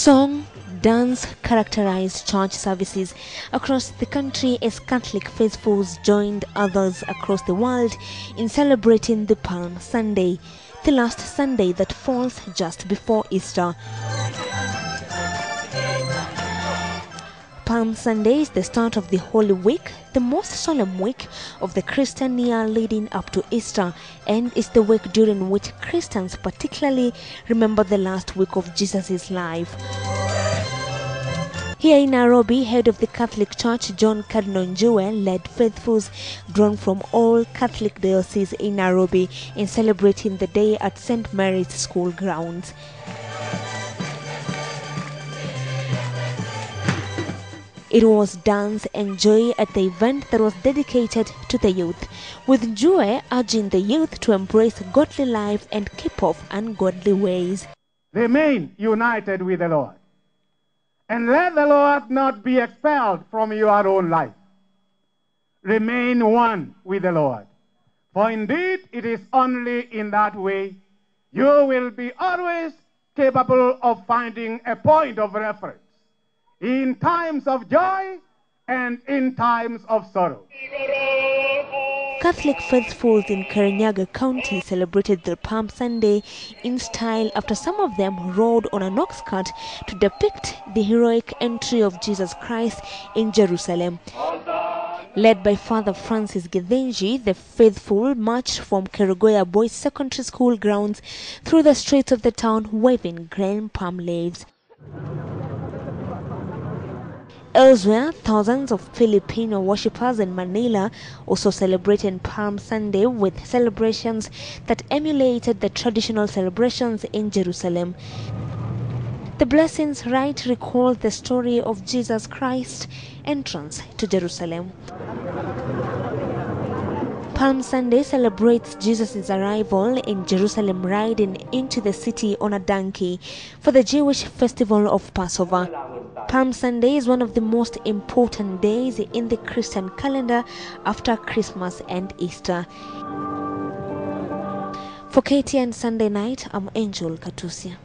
Song, dance characterized church services across the country as Catholic faithfuls joined others across the world in celebrating the Palm Sunday, the last Sunday that falls just before Easter. Palm Sunday is the start of the Holy Week, the most solemn week of the Christian year leading up to Easter, and is the week during which Christians particularly remember the last week of Jesus' life. Here in Nairobi, head of the Catholic Church, John Cardinal Njue, led faithfuls drawn from all Catholic dioceses in Nairobi in celebrating the day at St. Mary's School grounds. It was dance and joy at the event that was dedicated to the youth, with Joy urging the youth to embrace godly life and keep off ungodly ways. Remain united with the Lord, and let the Lord not be expelled from your own life. Remain one with the Lord, for indeed it is only in that way you will be always capable of finding a point of reference in times of joy and in times of sorrow. Catholic faithfuls in Kirinyaga County celebrated the Palm Sunday in style after some of them rode on an ox cart to depict the heroic entry of Jesus Christ in Jerusalem. Led by Father Francis Githinji, the faithful marched from Kerugoya Boys Secondary School grounds through the streets of the town waving green palm leaves. Elsewhere, thousands of Filipino worshippers in Manila also celebrated Palm Sunday with celebrations that emulated the traditional celebrations in Jerusalem. The Blessings Rite recalls the story of Jesus Christ's entrance to Jerusalem. Palm Sunday celebrates Jesus' arrival in Jerusalem riding into the city on a donkey for the Jewish festival of Passover. Palm Sunday is one of the most important days in the Christian calendar after Christmas and Easter. For KTN Sunday night, I'm Angel Katusia.